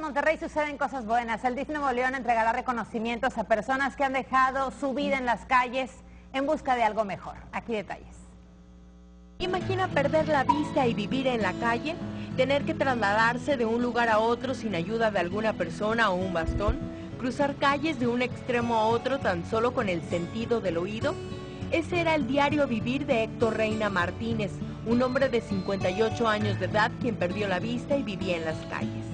Monterrey suceden cosas buenas. El DIF Nuevo León entregará reconocimientos a personas que han dejado su vida en las calles en busca de algo mejor. Aquí detalles. Imagina perder la vista y vivir en la calle, tener que trasladarse de un lugar a otro sin ayuda de alguna persona o un bastón, cruzar calles de un extremo a otro tan solo con el sentido del oído. Ese era el diario vivir de Héctor Reina Martínez, un hombre de 58 años de edad quien perdió la vista y vivía en las calles.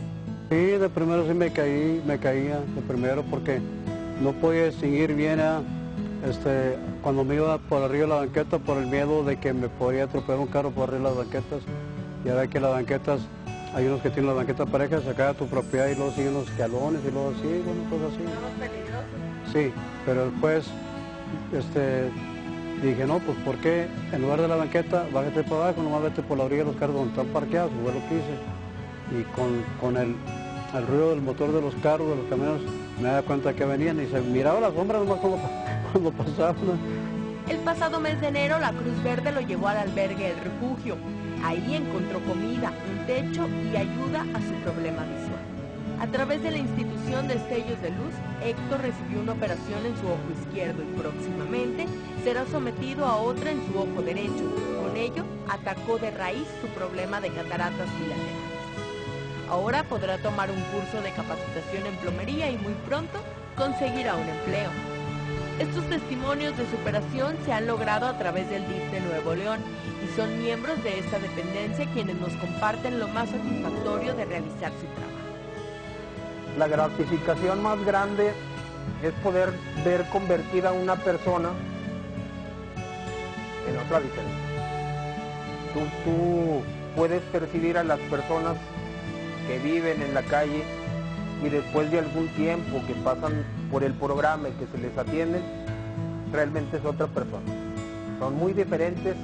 Sí, de primero sí me caí, me caía de primero porque no podía distinguir bien este, cuando me iba por arriba de la banqueta por el miedo de que me podría atropellar un carro por arriba de las banquetas. Y ahora que las banquetas, hay unos que tienen las banquetas parejas, sacar tu propiedad y luego siguen los escalones y luego así, bueno, cosas así. Sí, pero después este, dije, no, pues ¿por qué en lugar de la banqueta, bájate para abajo, nomás vete por la orilla de los carros donde están parqueados, fue lo que hice. Y con, el, ruido del motor de los carros, de los camiones, me daba cuenta que venían y se miraba la sombra nomás cuando, cuando pasaban. El pasado mes de enero, la Cruz Verde lo llevó al albergue El Refugio. Ahí encontró comida, un techo y ayuda a su problema visual. A través de la institución de sellos de luz, Héctor recibió una operación en su ojo izquierdo y próximamente será sometido a otra en su ojo derecho. Con ello, atacó de raíz su problema de cataratas bilaterales. Ahora podrá tomar un curso de capacitación en plomería y muy pronto conseguirá un empleo. Estos testimonios de superación se han logrado a través del DIF de Nuevo León y son miembros de esta dependencia quienes nos comparten lo más satisfactorio de realizar su trabajo. La gratificación más grande es poder ver convertida a una persona en otra diferente. Tú, tú puedes percibir a las personas que viven en la calle y después de algún tiempo que pasan por el programa y que se les atiende, realmente es otra persona. Son muy diferentes,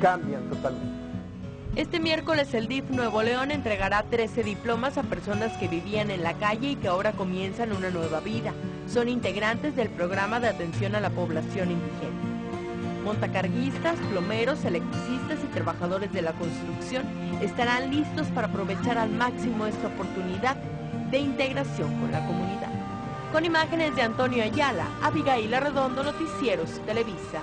cambian totalmente. Este miércoles el DIF Nuevo León entregará 13 diplomas a personas que vivían en la calle y que ahora comienzan una nueva vida. Son integrantes del programa de atención a la población indígena. Montacarguistas, plomeros, electricistas y trabajadores de la construcción estarán listos para aprovechar al máximo esta oportunidad de integración con la comunidad. Con imágenes de Antonio Ayala, Abigail Arredondo, Noticieros Televisa.